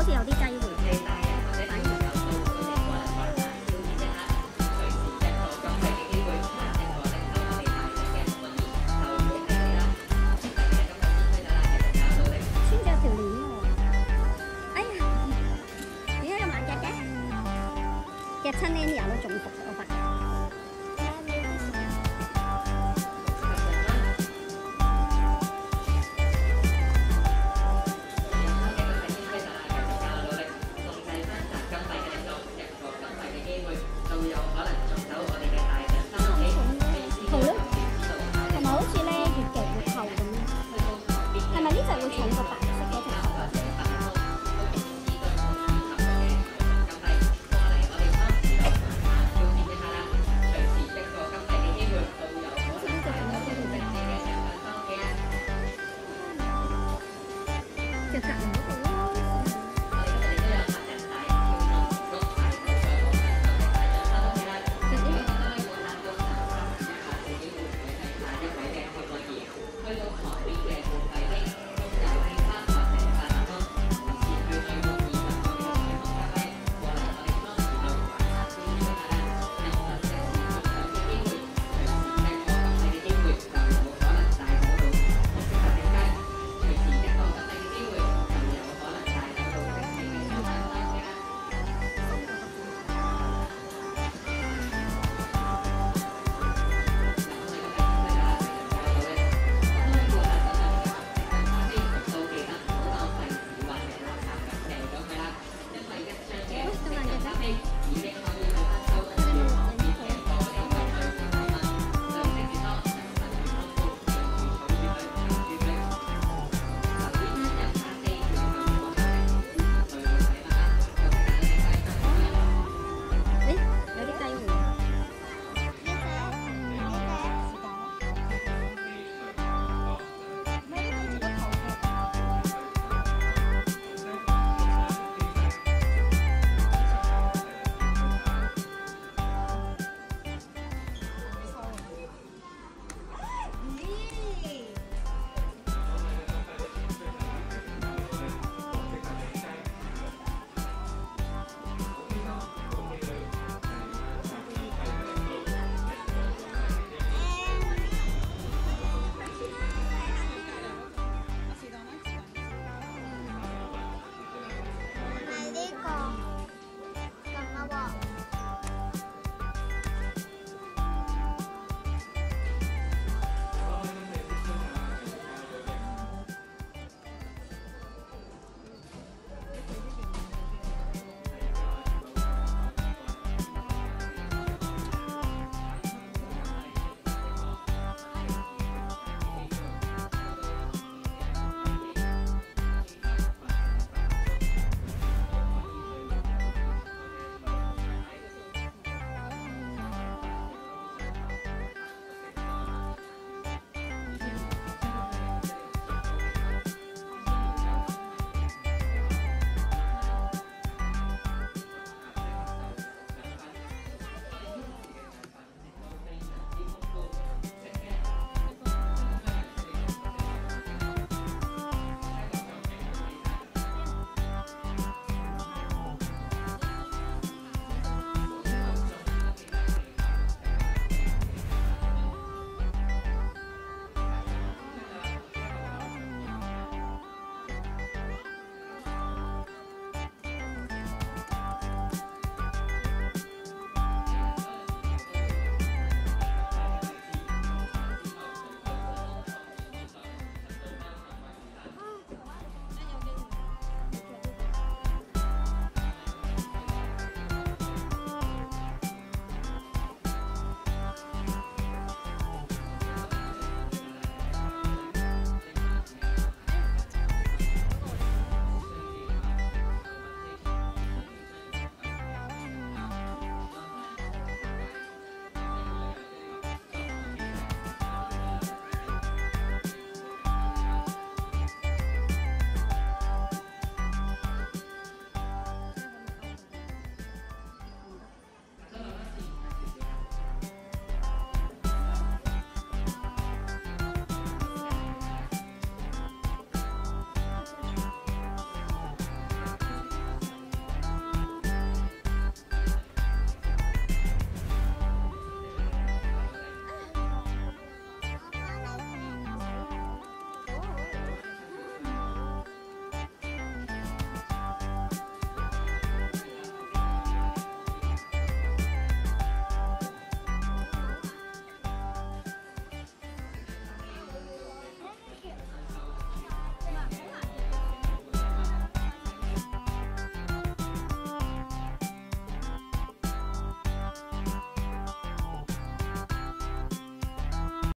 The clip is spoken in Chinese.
好似有啲機會。